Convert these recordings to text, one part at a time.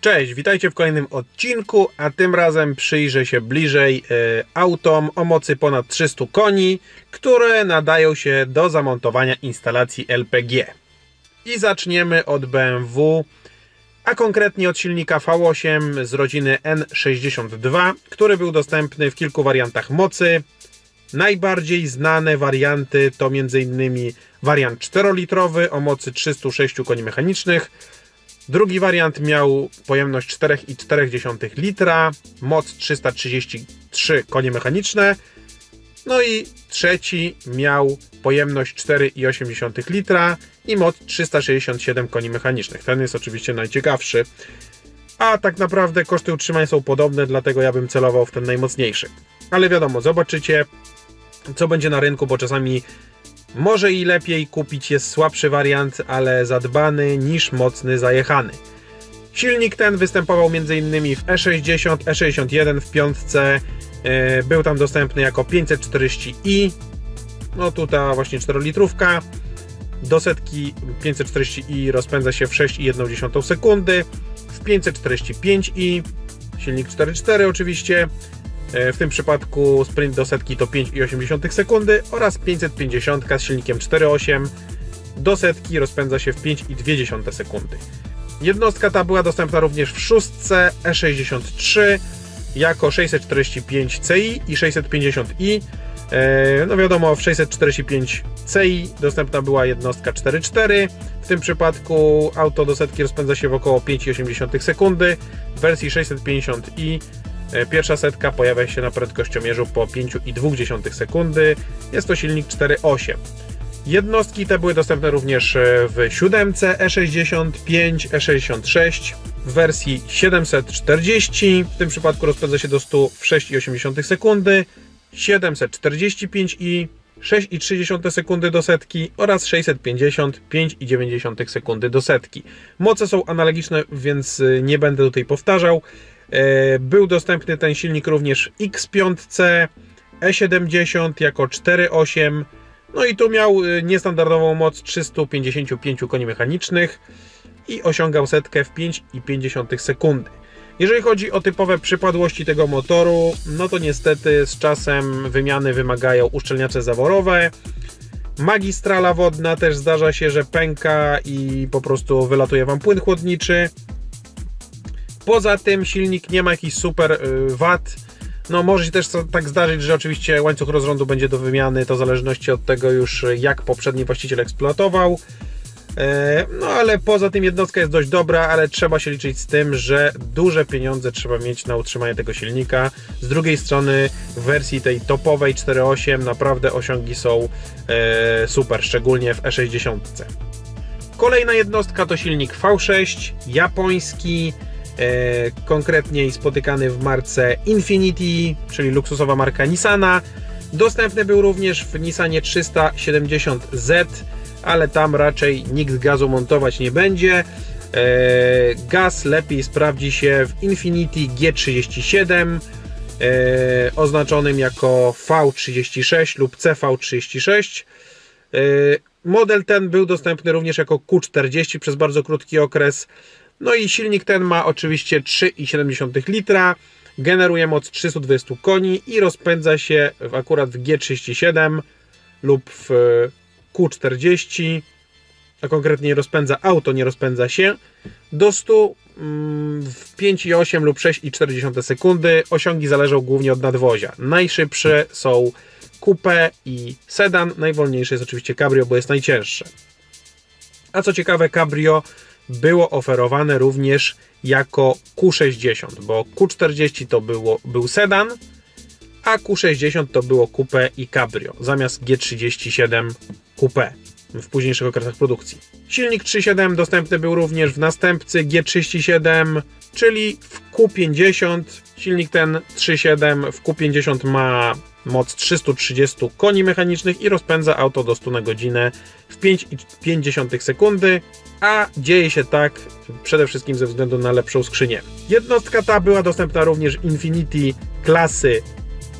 Cześć, witajcie w kolejnym odcinku, a tym razem przyjrzę się bliżej e, autom o mocy ponad 300 koni, które nadają się do zamontowania instalacji LPG. I zaczniemy od BMW, a konkretnie od silnika V8 z rodziny N62, który był dostępny w kilku wariantach mocy. Najbardziej znane warianty to m.in. wariant 4-litrowy o mocy 306 koni mechanicznych, Drugi wariant miał pojemność 4,4 litra, moc 333 konie mechaniczne. No i trzeci miał pojemność 4,8 litra i moc 367 koni mechanicznych. Ten jest oczywiście najciekawszy. A tak naprawdę koszty utrzymania są podobne, dlatego ja bym celował w ten najmocniejszy. Ale wiadomo, zobaczycie co będzie na rynku, bo czasami może i lepiej kupić jest słabszy wariant, ale zadbany niż mocny zajechany. Silnik ten występował m.in. w E60, E61 w piątce, yy, był tam dostępny jako 540i, no tutaj właśnie 4-litrówka, do setki 540i rozpędza się w 6,1 sekundy, w 545i, silnik 4.4 oczywiście, E, w tym przypadku sprint do setki to 5,8 sekundy oraz 550 z silnikiem 4.8 do setki rozpędza się w 5,2 sekundy. Jednostka ta była dostępna również w szóstce E63 jako 645CI i 650i. E, no wiadomo, w 645CI dostępna była jednostka 4.4. W tym przypadku auto do setki rozpędza się w około 5,8 sekundy. W wersji 650i E, pierwsza setka pojawia się na prędkościomierzu po 5,2 sekundy. Jest to silnik 4.8. Jednostki te były dostępne również e, w 7 E65, E66 w wersji 740. W tym przypadku rozpędza się do 100 w 6,8 sekundy. 745i 6,3 sekundy do setki oraz 650 5,9 sekundy do setki. Moce są analogiczne, więc e, nie będę tutaj powtarzał. E, był dostępny ten silnik również w X5, E70 jako 4.8. No i tu miał e, niestandardową moc 355 koni mechanicznych i osiągał setkę w 5,5 sekundy. Jeżeli chodzi o typowe przypadłości tego motoru, no to niestety z czasem wymiany wymagają uszczelniacze zaworowe. Magistrala wodna też zdarza się, że pęka i po prostu wylatuje Wam płyn chłodniczy. Poza tym silnik nie ma jakichś super y, wad. No może się też tak zdarzyć, że oczywiście łańcuch rozrządu będzie do wymiany, to w zależności od tego już jak poprzedni właściciel eksploatował. E, no ale poza tym jednostka jest dość dobra, ale trzeba się liczyć z tym, że duże pieniądze trzeba mieć na utrzymanie tego silnika. Z drugiej strony w wersji tej topowej 4.8 naprawdę osiągi są e, super, szczególnie w E60. Kolejna jednostka to silnik V6, japoński, konkretniej spotykany w marce Infinity, czyli luksusowa marka Nissana. Dostępny był również w Nissanie 370Z, ale tam raczej nikt gazu montować nie będzie. E, gaz lepiej sprawdzi się w Infinity G37 e, oznaczonym jako V36 lub CV36. Model ten był dostępny również jako Q40 przez bardzo krótki okres. No i silnik ten ma oczywiście 3,7 litra, generuje moc 320 koni i rozpędza się w, akurat w G37 lub w Q40, a konkretnie rozpędza auto, nie rozpędza się, do 100 mm, w 5,8 lub 6,4 sekundy. Osiągi zależą głównie od nadwozia. Najszybsze są coupe i sedan, najwolniejsze jest oczywiście cabrio, bo jest najcięższe. A co ciekawe, cabrio było oferowane również jako Q60, bo Q40 to było, był sedan, a Q60 to było coupe i cabrio, zamiast G37 coupe w późniejszych okresach produkcji. Silnik 3.7 dostępny był również w następcy G37, czyli w Q50. Silnik ten 3.7 w Q50 ma moc 330 koni mechanicznych i rozpędza auto do 100 na godzinę w 5,5 sekundy, a dzieje się tak przede wszystkim ze względu na lepszą skrzynię. Jednostka ta była dostępna również Infinity klasy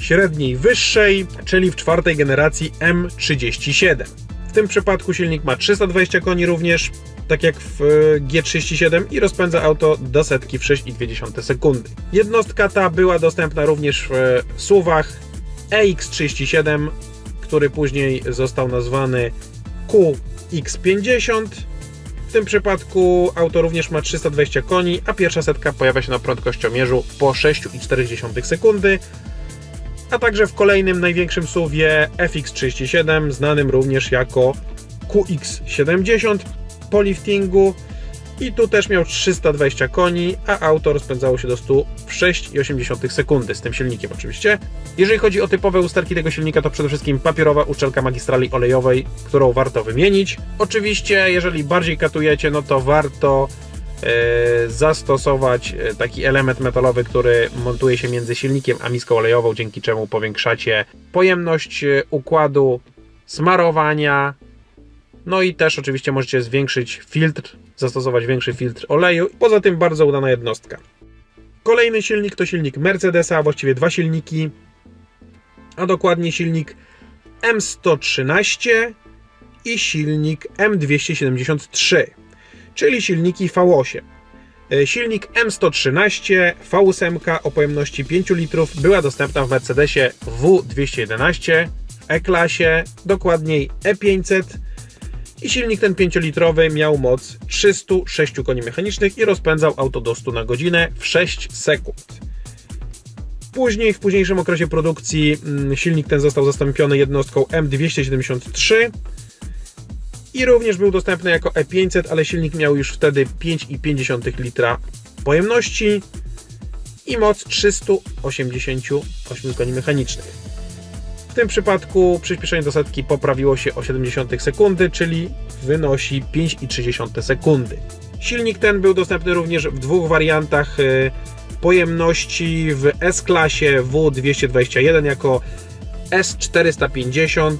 średniej wyższej, czyli w czwartej generacji M37. W tym przypadku silnik ma 320 koni również, tak jak w e, G37 i rozpędza auto do setki w 6,2 sekundy. Jednostka ta była dostępna również w e, SUVach EX37, który później został nazwany QX50. W tym przypadku auto również ma 320 koni, a pierwsza setka pojawia się na prędkościomierzu po 6,4 sekundy, a także w kolejnym największym SUVie FX37, znanym również jako QX70 po liftingu i tu też miał 320 koni, a auto rozpędzało się do 100 w 6,8 sekundy, z tym silnikiem oczywiście. Jeżeli chodzi o typowe usterki tego silnika, to przede wszystkim papierowa uszczelka magistrali olejowej, którą warto wymienić. Oczywiście, jeżeli bardziej katujecie, no to warto e, zastosować e, taki element metalowy, który montuje się między silnikiem a miską olejową, dzięki czemu powiększacie pojemność e, układu smarowania, no i też oczywiście możecie zwiększyć filtr, zastosować większy filtr oleju. Poza tym bardzo udana jednostka. Kolejny silnik to silnik Mercedesa, a właściwie dwa silniki, a dokładnie silnik M113 i silnik M273, czyli silniki V8. E, silnik M113 V8 o pojemności 5 litrów była dostępna w Mercedesie W211 w E-klasie, dokładniej E500 i silnik ten 5-litrowy miał moc 306 koni mechanicznych i rozpędzał auto do 100 na godzinę w 6 sekund. Później, w późniejszym okresie produkcji, mm, silnik ten został zastąpiony jednostką M273 i również był dostępny jako E500, ale silnik miał już wtedy 5,5 litra pojemności i moc 388 koni mechanicznych. W tym przypadku przyspieszenie do setki poprawiło się o 70 sekundy, czyli wynosi 5,3 sekundy. Silnik ten był dostępny również w dwóch wariantach e, pojemności w S-klasie W221 jako S450.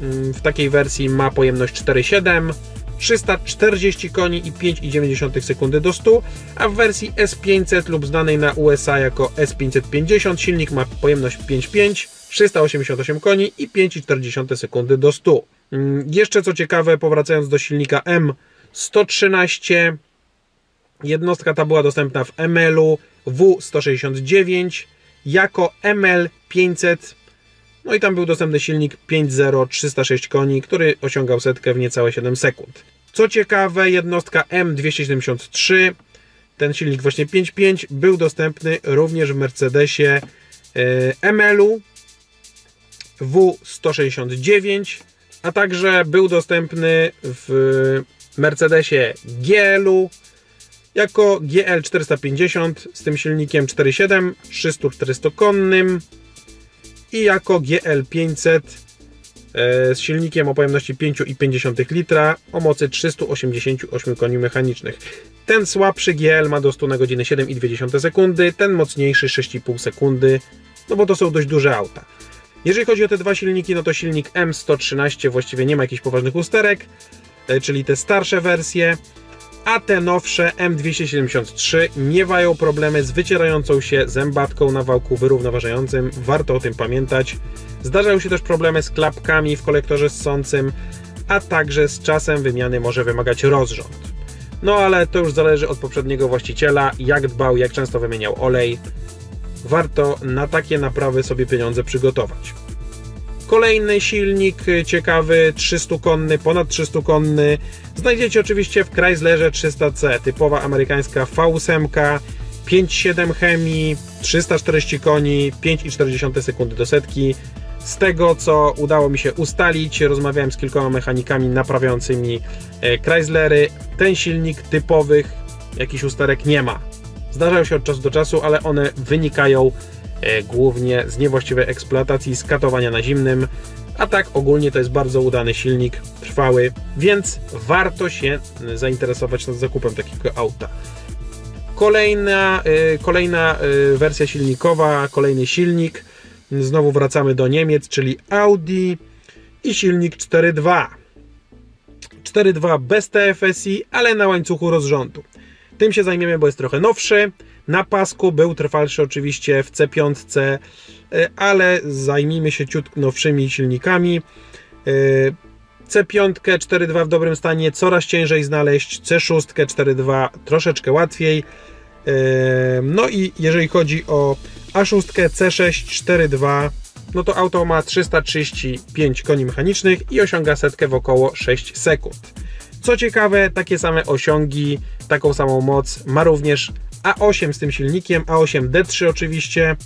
Mm, w takiej wersji ma pojemność 4,7 340 koni i 5,9 sekundy do 100, a w wersji S500 lub znanej na USA jako S550 silnik ma pojemność 5,5 388 koni i 5,4 sekundy do 100. Mm, jeszcze co ciekawe, powracając do silnika M113, jednostka ta była dostępna w ML-u W169 jako ML500. No i tam był dostępny silnik 5.0 306 koni, który osiągał setkę w niecałe 7 sekund. Co ciekawe, jednostka M273, ten silnik właśnie 5.5 był dostępny również w Mercedesie e, ML-u W169, a także był dostępny w Mercedesie GL-u jako GL450 z tym silnikiem 4.7 300-400 konnym i jako GL500 e, z silnikiem o pojemności 5,5 litra o mocy 388 koni mechanicznych. Ten słabszy GL ma do 100 na godzinę 7,2 sekundy, ten mocniejszy 6,5 sekundy, no bo to są dość duże auta. Jeżeli chodzi o te dwa silniki, no to silnik M113 właściwie nie ma jakichś poważnych usterek, e, czyli te starsze wersje, a te nowsze M273 miewają problemy z wycierającą się zębatką na wałku wyrównoważającym. Warto o tym pamiętać. Zdarzają się też problemy z klapkami w kolektorze ssącym, a także z czasem wymiany może wymagać rozrząd. No ale to już zależy od poprzedniego właściciela, jak dbał, jak często wymieniał olej warto na takie naprawy sobie pieniądze przygotować. Kolejny silnik ciekawy, 300-konny, ponad 300-konny, znajdziecie oczywiście w Chryslerze 300C, typowa amerykańska V8, 5,7 chemii, 340 koni, 5,4 sekundy do setki. Z tego, co udało mi się ustalić, rozmawiałem z kilkoma mechanikami naprawiającymi e, Chryslery, ten silnik typowych jakichś usterek nie ma. Zdarzają się od czasu do czasu, ale one wynikają e, głównie z niewłaściwej eksploatacji, skatowania na zimnym, a tak ogólnie to jest bardzo udany silnik, trwały, więc warto się zainteresować nad zakupem takiego auta. Kolejna, e, kolejna e, wersja silnikowa, kolejny silnik. Znowu wracamy do Niemiec, czyli Audi i silnik 4.2. 4.2 bez TFSI, ale na łańcuchu rozrządu. Tym się zajmiemy, bo jest trochę nowszy. Na pasku był trwalszy oczywiście w C5, e, ale zajmijmy się ciut nowszymi silnikami. E, C5 4.2 w dobrym stanie coraz ciężej znaleźć, C6 4.2 troszeczkę łatwiej. No i jeżeli chodzi o A6 C6 4.2 no to auto ma 335 koni mechanicznych i osiąga setkę w około 6 sekund. Co ciekawe, takie same osiągi, taką samą moc ma również A8 z tym silnikiem, A8 D3 oczywiście.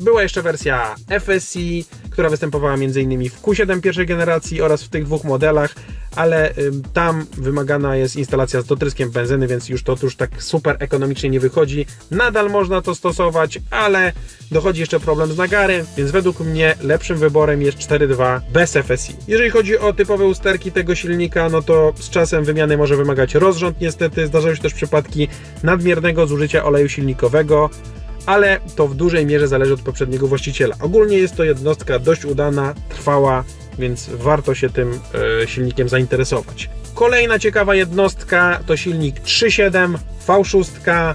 Była jeszcze wersja FSI, która występowała m.in. w Q7 pierwszej generacji oraz w tych dwóch modelach, ale tam wymagana jest instalacja z dotryskiem benzyny, więc już to już tak super ekonomicznie nie wychodzi. Nadal można to stosować, ale dochodzi jeszcze problem z nagarem, więc według mnie lepszym wyborem jest 4.2 bez FSI. Jeżeli chodzi o typowe usterki tego silnika, no to z czasem wymiany może wymagać rozrząd niestety. Zdarzają się też przypadki nadmiernego zużycia oleju silnikowego ale to w dużej mierze zależy od poprzedniego właściciela. Ogólnie jest to jednostka dość udana, trwała, więc warto się tym e, silnikiem zainteresować. Kolejna ciekawa jednostka to silnik 3.7 V6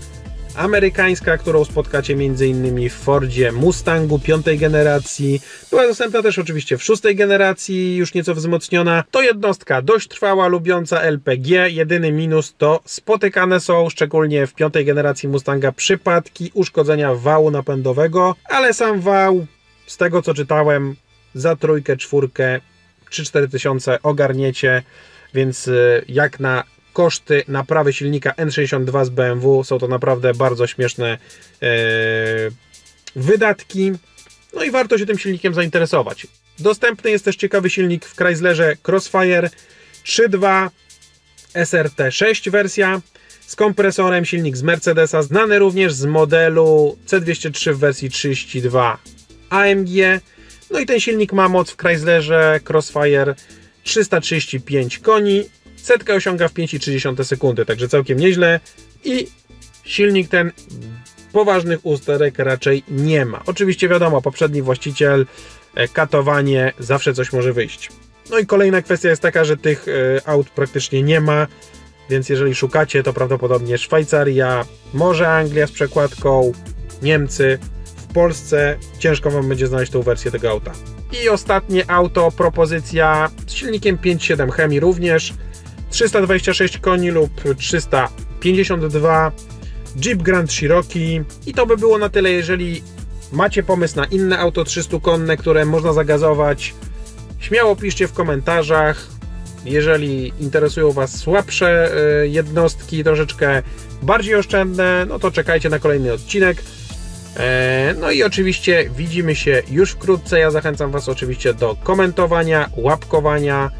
amerykańska, którą spotkacie m.in. w Fordzie Mustangu piątej generacji. Była dostępna też oczywiście w szóstej generacji, już nieco wzmocniona. To jednostka dość trwała, lubiąca LPG. Jedyny minus to spotykane są, szczególnie w piątej generacji Mustanga, przypadki uszkodzenia wału napędowego, ale sam wał, z tego co czytałem, za trójkę, czwórkę, 3-4 tysiące ogarniecie, więc y, jak na koszty naprawy silnika N62 z BMW są to naprawdę bardzo śmieszne e, wydatki. No i warto się tym silnikiem zainteresować. Dostępny jest też ciekawy silnik w Chryslerze Crossfire 3.2 SRT6 wersja z kompresorem, silnik z Mercedesa, znany również z modelu C203 w wersji 32 AMG. No i ten silnik ma moc w Chryslerze Crossfire 335 koni Setkę osiąga w 5,3 sekundy, także całkiem nieźle. I silnik ten poważnych usterek raczej nie ma. Oczywiście wiadomo, poprzedni właściciel, e, katowanie, zawsze coś może wyjść. No i kolejna kwestia jest taka, że tych e, aut praktycznie nie ma, więc jeżeli szukacie, to prawdopodobnie Szwajcaria, może Anglia z przekładką, Niemcy. W Polsce ciężko Wam będzie znaleźć tą wersję tego auta. I ostatnie auto, propozycja z silnikiem 5.7 Hemi również. 326 koni lub 352 Jeep Grand Cherokee i to by było na tyle, jeżeli macie pomysł na inne auto 300 konne, które można zagazować, śmiało piszcie w komentarzach. Jeżeli interesują Was słabsze e, jednostki, troszeczkę bardziej oszczędne, no to czekajcie na kolejny odcinek. E, no i oczywiście widzimy się już wkrótce. Ja zachęcam Was oczywiście do komentowania, łapkowania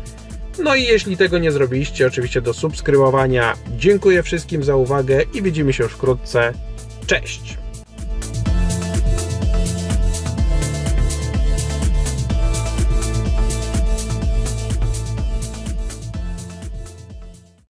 no i jeśli tego nie zrobiliście, oczywiście do subskrybowania. Dziękuję wszystkim za uwagę i widzimy się już wkrótce. Cześć!